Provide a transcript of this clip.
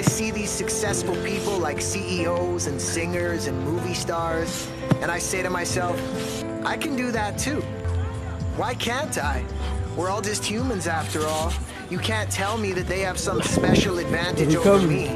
I see these successful people like CEOs and singers and movie stars, and I say to myself, I can do that too. Why can't I? We're all just humans after all. You can't tell me that they have some special advantage over me.